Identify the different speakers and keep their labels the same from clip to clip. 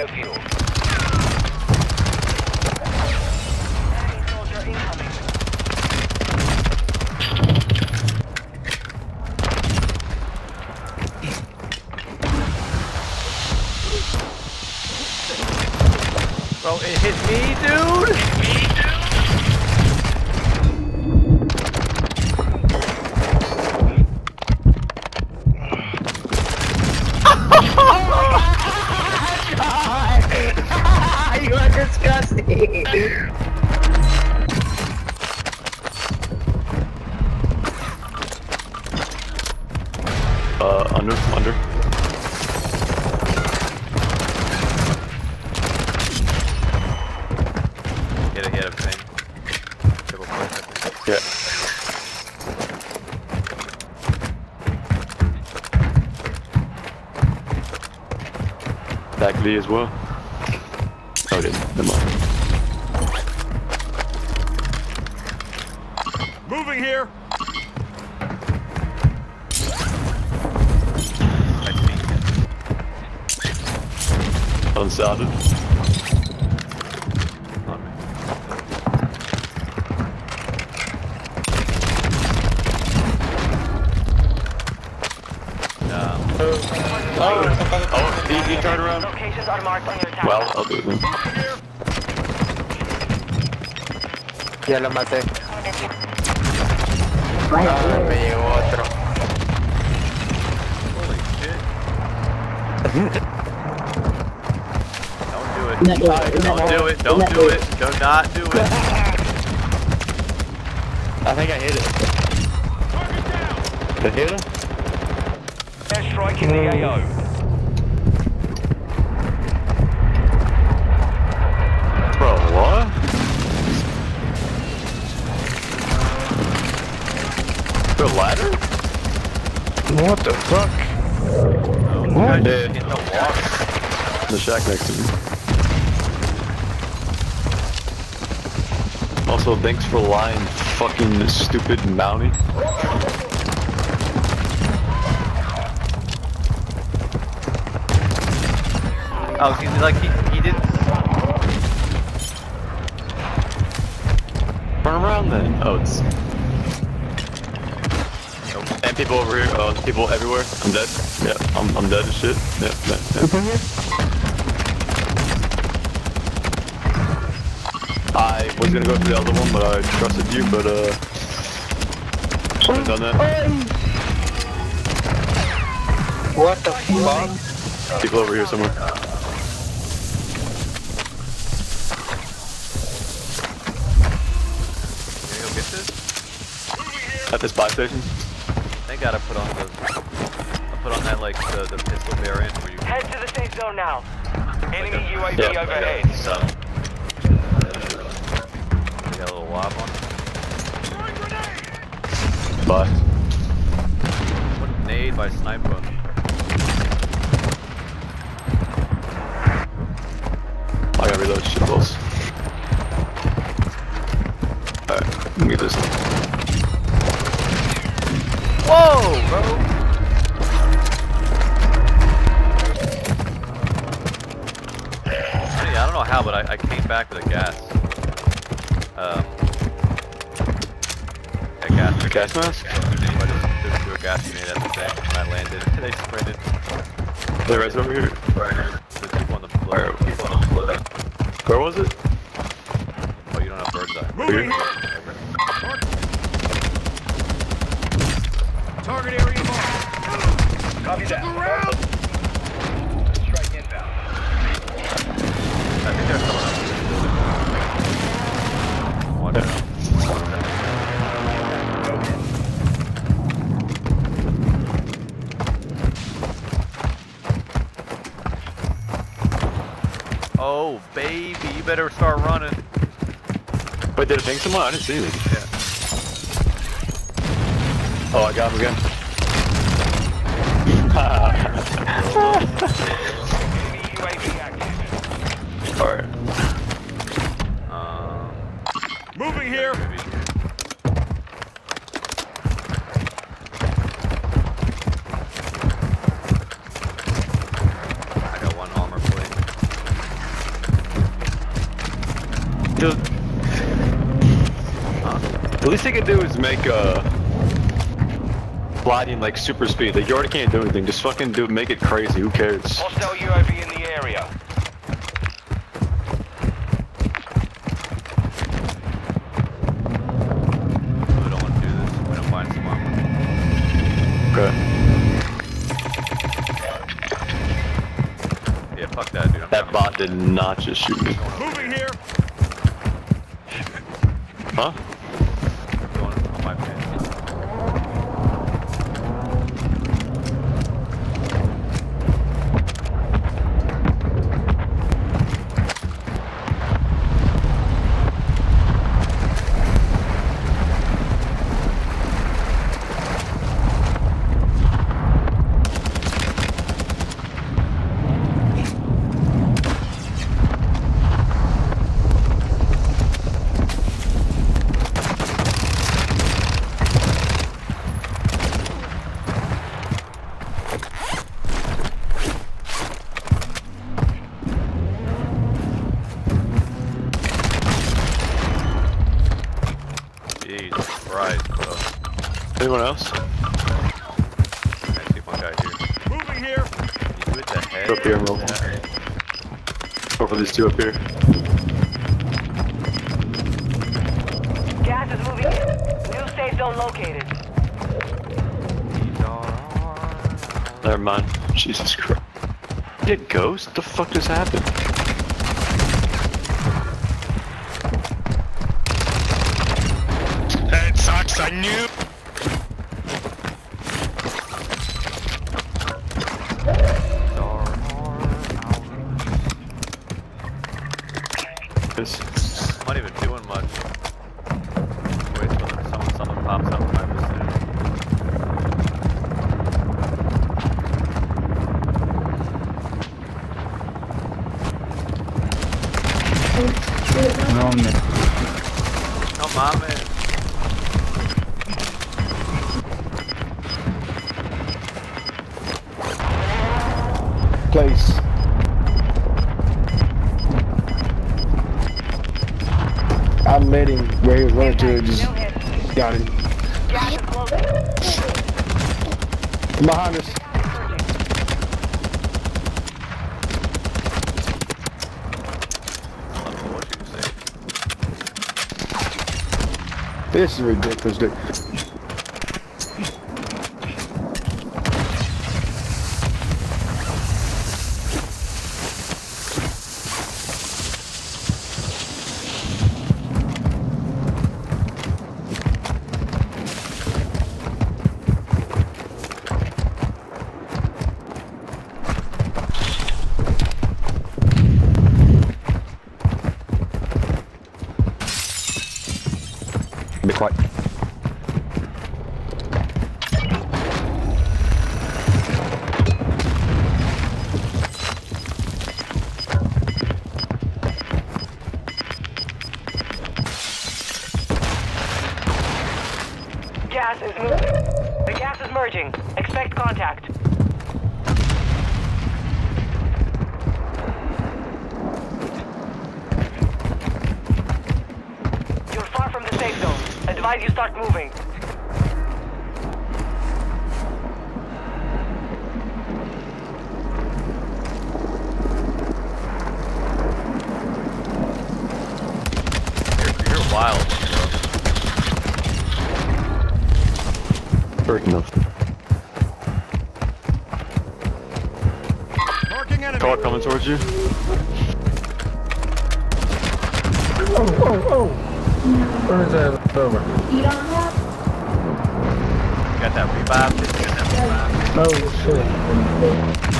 Speaker 1: radio fuel. Enemy soldier incoming.
Speaker 2: Bro, it hit me, dude!
Speaker 3: Oh you
Speaker 4: Uh, under, under.
Speaker 2: Get it, get it, thing. Double click, I think.
Speaker 4: Yeah. Back V as well. Oh, it is.
Speaker 5: Moving here.
Speaker 2: I see it.
Speaker 4: Unsounded.
Speaker 2: On me. No.
Speaker 4: Oh, he, he turned around.
Speaker 1: Locations are marked on your
Speaker 4: Well. I'll do it then.
Speaker 3: Ya lo maté. Me llegó otro.
Speaker 2: Don't do it.
Speaker 6: It.
Speaker 2: Don't do it. Don't do it. Do not do it.
Speaker 4: I think I hit it. Did I hit him?
Speaker 1: In the AO.
Speaker 4: The ladder?
Speaker 3: What the fuck?
Speaker 2: Oh, you guys
Speaker 4: Dead.
Speaker 2: hit the water.
Speaker 4: The shack next to me. Also, thanks for lying, fucking stupid Mountie.
Speaker 2: Oh, he's like, he, he didn't.
Speaker 4: Turn around then. Oh, it's. And people over here. Oh, people everywhere. I'm dead. Yeah, I'm, I'm dead as shit. Yeah, yeah, yeah. I was gonna go for the other one, but I trusted you, but uh. Should've done that.
Speaker 3: What the fuck?
Speaker 4: People over here somewhere.
Speaker 2: Can you get this?
Speaker 4: At this buy station.
Speaker 2: They gotta put on the. I'll put on that, like, the, the pistol variant where you.
Speaker 1: Head to the safe zone now. Enemy UAV
Speaker 4: Yeah,
Speaker 1: overhead.
Speaker 4: So.
Speaker 2: They got a little lob on.
Speaker 4: Bye.
Speaker 2: What a nade by sniper.
Speaker 4: I gotta reload shit balls. Alright, let me get this.
Speaker 2: Whoa, bro! Hey, I don't know how, but I, I came back with a gas. Um, a gas.
Speaker 4: Gas mask?
Speaker 2: I just threw- threw a gas grenade at the thing I landed. They sprayed it.
Speaker 4: The rest over here.
Speaker 2: The people on the floor.
Speaker 4: Where, where was it?
Speaker 2: Oh, you don't have bird's eye.
Speaker 5: Moving Target area marked.
Speaker 1: Copy that. Strike inbound.
Speaker 2: I think there's someone else. Watch out. Oh, baby, you better start running.
Speaker 4: Wait, did it ping someone? I didn't see anything.
Speaker 2: Yeah.
Speaker 4: Oh, I got him again. Alright.
Speaker 2: Um,
Speaker 5: Moving here.
Speaker 2: I got one armor plate.
Speaker 4: the, the least they can do is make uh gliding like super speed. Like you already can't do anything. Just fucking do make it crazy. Who cares?
Speaker 1: Hostile UAV in the area.
Speaker 2: We don't want to do this. We don't find some.
Speaker 4: Okay.
Speaker 2: Yeah, fuck that, dude. I'm
Speaker 4: That bot did not just shoot me.
Speaker 5: Moving here.
Speaker 4: Huh? Anyone else?
Speaker 2: I see one guy here.
Speaker 5: Moving here.
Speaker 2: You hit the head.
Speaker 4: Up here, Mo.
Speaker 2: Yeah.
Speaker 4: Or for these two up here.
Speaker 1: Gas is moving in. New safe zone located.
Speaker 2: These are
Speaker 4: Never mind. Jesus Christ. Did ghost? What the fuck just happened?
Speaker 3: That sucks, I knew.
Speaker 1: Is closing.
Speaker 3: Behind us. This is ridiculous, dude.
Speaker 1: Gas is moving. The gas is merging. Expect contact. You're far from the safe zone. Advise you start moving.
Speaker 2: Wild, bro.
Speaker 4: Hurt enough.
Speaker 5: Marking.
Speaker 4: Car coming towards you.
Speaker 6: You don't have
Speaker 2: You got that revive? Did you get that revive?
Speaker 3: Oh, shit.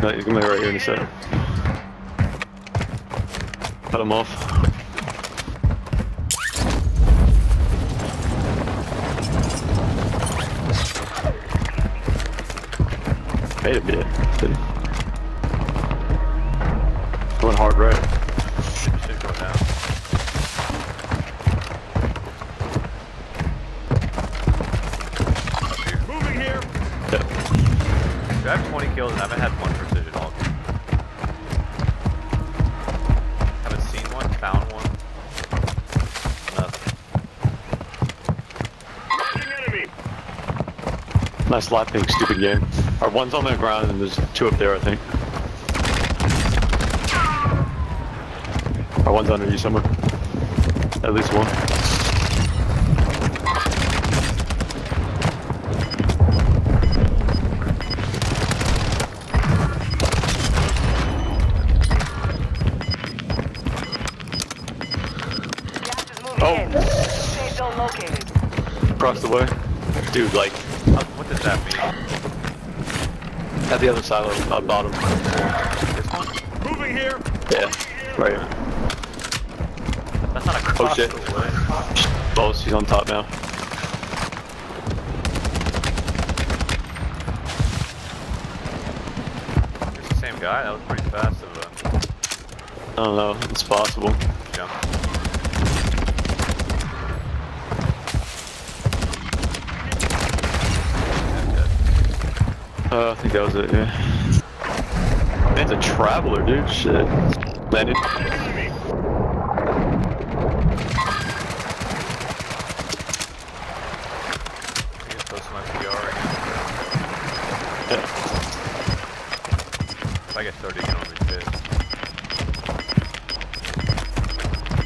Speaker 4: No, he's gonna be right here in a second. Cut him off. Wait a minute. Going hard right.
Speaker 2: Should, should go down. Up here.
Speaker 5: Moving here.
Speaker 4: Yeah.
Speaker 2: Dude, I have 20 kills and I haven't had one
Speaker 4: Nice lapping, stupid game. Our one's on the ground and there's two up there, I think. Our one's under you somewhere. At least one.
Speaker 1: Gas is moving
Speaker 4: Oh.
Speaker 1: in. Safe zone located.
Speaker 4: Across the way. Dude, like,
Speaker 2: Uh, what does that mean?
Speaker 4: at the other side of bottom.
Speaker 2: This one?
Speaker 5: Moving here.
Speaker 4: Yeah, right here.
Speaker 2: That's not across
Speaker 4: shit.
Speaker 2: the way.
Speaker 4: Both, he's on top now.
Speaker 2: It's the same guy? That was pretty fast of a
Speaker 4: I don't know, it's possible.
Speaker 2: jump. Yeah, good.
Speaker 4: Uh, I think that was it, yeah. Man's a traveler, dude, shit. Landed.
Speaker 2: I get close my PR.
Speaker 4: Yeah.
Speaker 2: I get 30, you can only fit.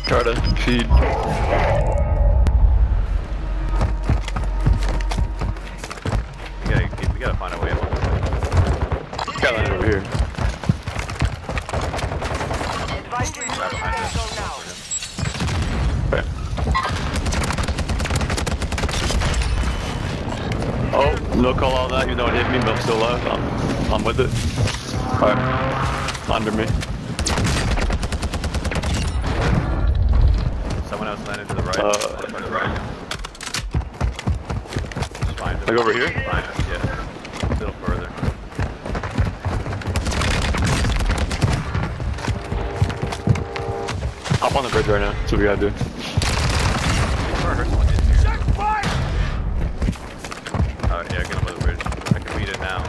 Speaker 4: Try to feed.
Speaker 2: We gotta, we gotta find a way
Speaker 1: safe
Speaker 2: us.
Speaker 1: zone now.
Speaker 4: Right. Oh, no call on that. You know it hit me, but I'm still alive. I'm, I'm with it. Alright. Under me.
Speaker 2: Someone else landed to the right.
Speaker 4: Uh,
Speaker 2: to the right. Just find him.
Speaker 4: Like over here?
Speaker 2: Yeah. A little further.
Speaker 4: Hop on the bridge right now. That's what we gotta do.
Speaker 2: Or heard someone in here. Oh, yeah, get him on the bridge. I can beat it now.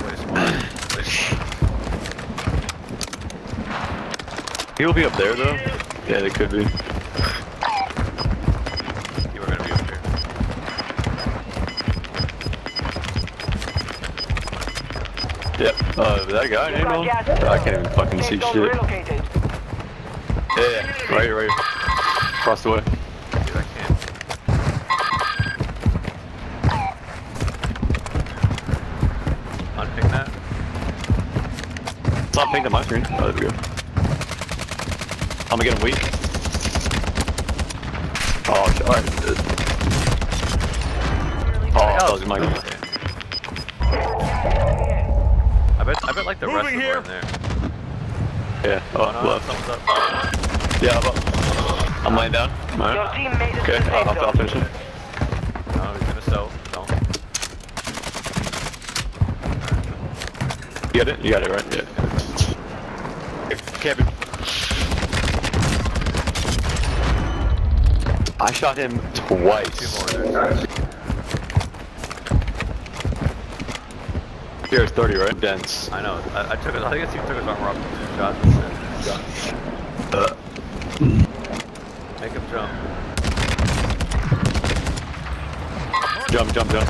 Speaker 2: Play smart. Play smart.
Speaker 4: He'll be up there though. Yeah, they could be.
Speaker 2: You were gonna be up here.
Speaker 4: Yep. Uh, that guy,
Speaker 1: You've
Speaker 4: name
Speaker 1: got
Speaker 4: on?
Speaker 1: gas
Speaker 4: I can't even fucking see shit.
Speaker 1: Relocated.
Speaker 4: Yeah, yeah. Right here, right here. Across the way.
Speaker 2: Dude, I can't. Unpick that.
Speaker 4: It's not pink on my screen. Oh, there we go. I'm gonna get him weak. Oh, shit. Alright. Oh, that was my oh.
Speaker 2: Okay. I bet, I bet like the rest
Speaker 5: Moving
Speaker 2: of
Speaker 5: here.
Speaker 2: them are in there.
Speaker 4: Yeah.
Speaker 2: Oh,
Speaker 4: Oh,
Speaker 2: no,
Speaker 4: left.
Speaker 2: someone's up.
Speaker 4: Yeah, I'm. I'm laying down.
Speaker 1: Your
Speaker 4: Alright.
Speaker 1: team made it
Speaker 4: Okay,
Speaker 1: to the
Speaker 4: I'll,
Speaker 1: safe
Speaker 4: I'll, I'll finish him.
Speaker 2: No, he's gonna sell. Don't.
Speaker 4: You got it? You got it, right? Yeah. Kevin. I shot him
Speaker 2: Two
Speaker 4: twice.
Speaker 2: more.
Speaker 4: Here's 30, right? Dense.
Speaker 2: I know. I, I took it. I guess he took his armor off with two shots instead.
Speaker 4: Uh,
Speaker 2: Make him jump.
Speaker 4: Jump, jump, jump.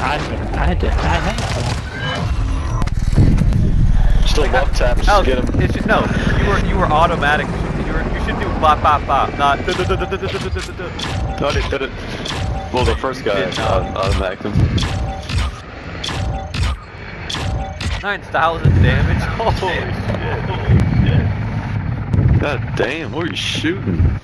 Speaker 6: I, I had to. I had
Speaker 4: Still love taps.
Speaker 2: Alex,
Speaker 4: Get him.
Speaker 2: it should, no, you were you were automatic. You were you should do bop bop bop, not. duh, duh.
Speaker 4: No, they did it. Well, the first guy,
Speaker 2: Did not.
Speaker 4: uh, automatic him.
Speaker 2: Nine thousand damage. Holy shit.
Speaker 4: God damn, what are you shooting?